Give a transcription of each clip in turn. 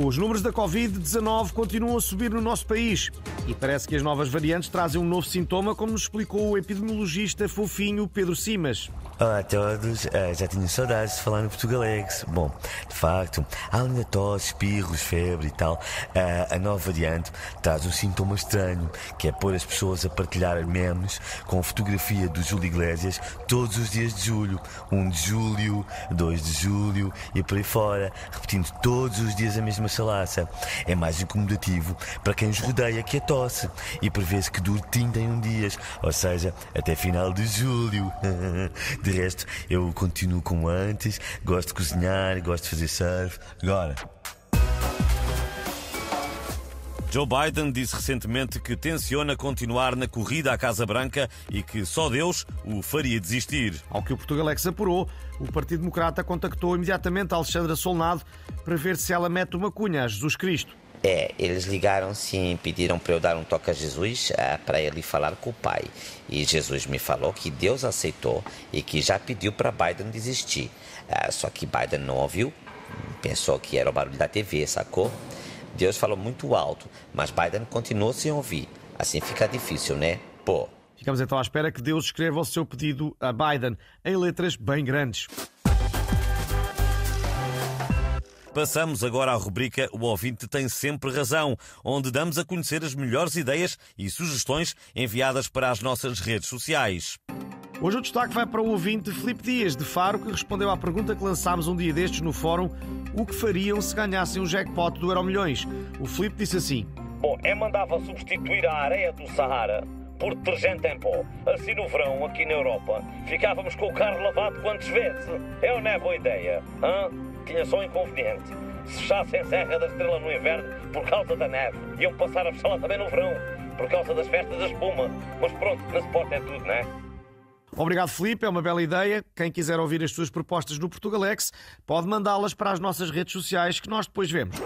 Os números da Covid-19 continuam a subir no nosso país e parece que as novas variantes trazem um novo sintoma, como nos explicou o epidemiologista fofinho Pedro Simas. Olá a todos, uh, já tinha saudades de falar no Portugalex. Bom, de facto, além da tosse, espirros, febre e tal, uh, a nova variante traz um sintoma estranho, que é pôr as pessoas a partilhar memes com fotografia do Júlio Iglesias todos os dias de julho. 1 de julho, 2 de julho e por aí fora, repetindo todos os dias a mesma salaça. É mais incomodativo para quem os rodeia que a tosse e prevê-se que dure 31 dias, ou seja, até final de julho. De resto, eu continuo como antes, gosto de cozinhar, gosto de fazer surf. Agora. Joe Biden disse recentemente que tenciona continuar na corrida à Casa Branca e que só Deus o faria desistir. Ao que o Portugalex apurou, o Partido Democrata contactou imediatamente a Alexandra Solnado para ver se ela mete uma cunha a Jesus Cristo. É, eles ligaram sim, pediram para eu dar um toque a Jesus é, para ele falar com o pai. E Jesus me falou que Deus aceitou e que já pediu para Biden desistir. É, só que Biden não ouviu, pensou que era o barulho da TV, sacou? Deus falou muito alto, mas Biden continuou sem ouvir. Assim fica difícil, né? Pô. Ficamos então à espera que Deus escreva o seu pedido a Biden em letras bem grandes. Passamos agora à rubrica O Ouvinte Tem Sempre Razão, onde damos a conhecer as melhores ideias e sugestões enviadas para as nossas redes sociais. Hoje o destaque vai para o ouvinte Filipe Dias, de Faro, que respondeu à pergunta que lançámos um dia destes no fórum: o que fariam se ganhassem o jackpot do Euro Milhões? O Filipe disse assim: Bom, é mandava substituir a areia do Sahara por detergente em pó. Assim no verão, aqui na Europa, ficávamos com o carro lavado quantas vezes? É ou não é boa ideia? Hã? Um inconveniente. Se fechassem Serra da Estrela no inverno por causa da neve, iam passar a fechá-la também no verão, por causa das festas da espuma. Mas pronto, na Sport é tudo, não é? Obrigado, Felipe. É uma bela ideia. Quem quiser ouvir as suas propostas no Portugalex, pode mandá-las para as nossas redes sociais que nós depois vemos.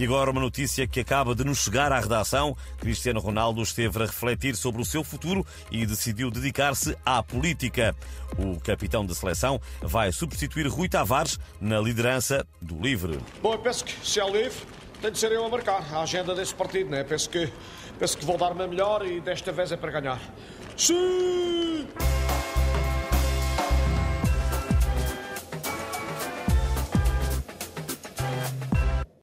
E agora uma notícia que acaba de nos chegar à redação. Cristiano Ronaldo esteve a refletir sobre o seu futuro e decidiu dedicar-se à política. O capitão da seleção vai substituir Rui Tavares na liderança do Livre. Bom, eu penso que se é livre, tem de ser eu a marcar a agenda desse partido, né? Penso que, penso que vou dar-me melhor e desta vez é para ganhar. Sim!